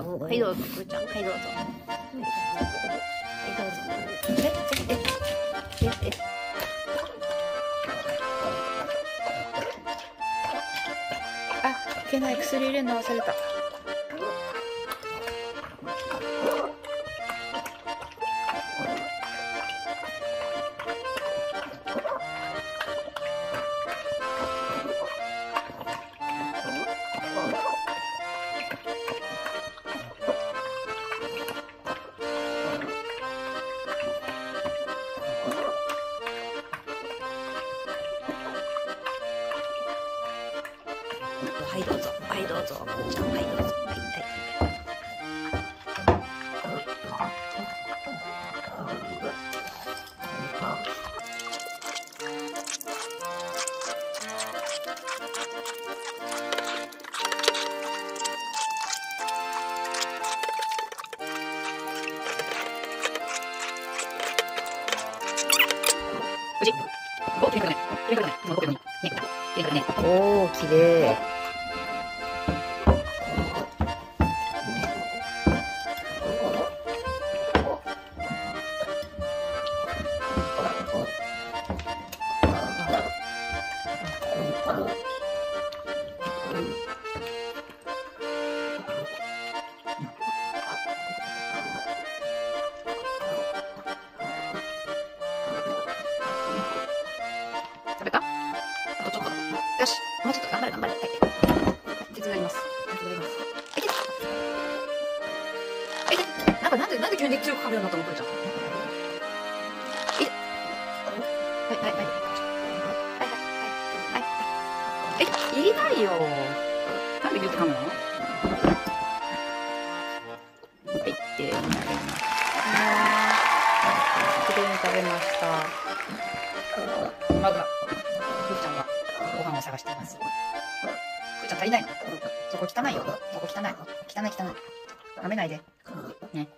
うぞ。はいどうぞ。くーちゃん。はいどうぞ。はいどうぞ。えええええ。あいけない。薬入れるの忘れたはいどうぞ。はいどうぞじゃあはいどうぞはいはい。無事お、きれい。だね。きれい。だね。今動くように。ね、きれいだね。おー、きれい。よし。もうちょっと頑張れ頑張れ。はい。手伝います。手伝います。はい、なんかなんで、なんで急に強く噛むようになったのくーちゃん。いはい、はい、はい。はい、はい、はい。はい。え、言いないよ。なんでギュって噛むの食べました。まだ、ふーちゃんがご飯を探しています。ふーちゃん足りないの？そこ？汚いよ？そこ汚い。汚い汚い。舐めないで。ね。